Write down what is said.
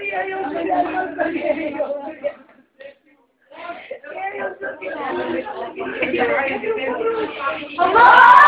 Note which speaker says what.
Speaker 1: Maria, yo soy Alma Sagueiro. Yo.